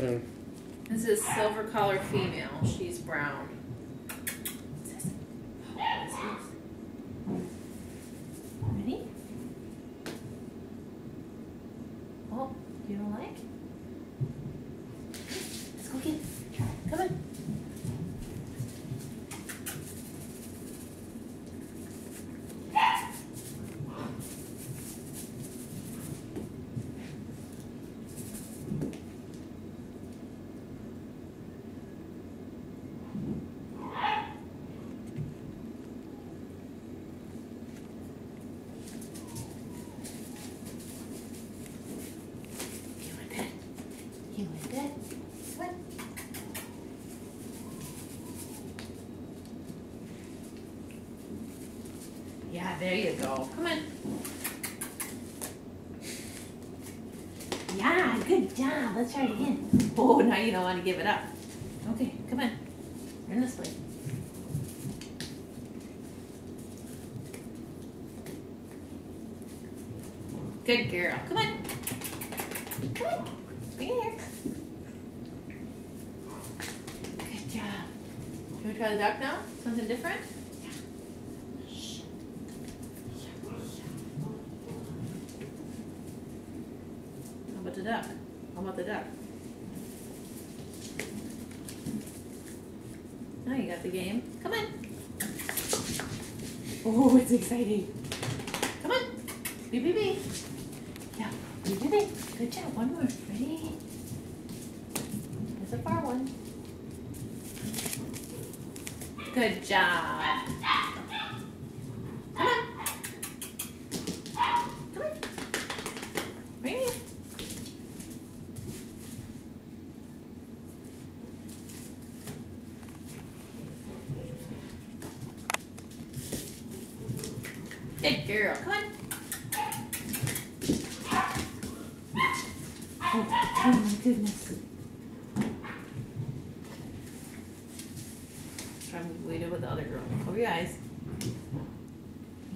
This is silver collar female. She's brown. Ready? Oh, you don't like? Let's go get it. Come on. You want that? You want that? What? Yeah, there you go. Come on. Yeah, good job. Let's try it again. Oh, now you don't want to give it up. Okay, come on. Turn this way. Good girl. Come on. Come on. Here. Good job. Should we try the duck now? Something different? How about the duck? How about the duck? Now you got the game. Come on. Oh, it's exciting. Come on. Beep, beep, beep. Yeah. Beep, beep, beep. Good job. One more. Ready? There's a far one. Good job. Come on. Come on. Bring it. Good girl. Come on. Oh, oh my goodness. Try and wait with the other girl. Cover your eyes. You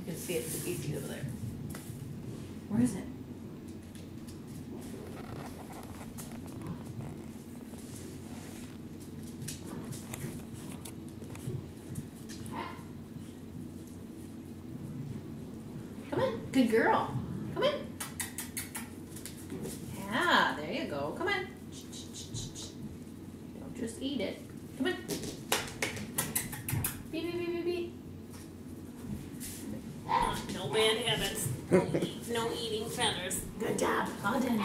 can see it. It's easy over there. Where is it? Come on. Good girl. Come in. Yeah, there you go. Come on. Don't just eat it. Come on. Beep, beep, beep, beep, beep. Ah, No bad habits. No, eat- no eating feathers. Good job. All done.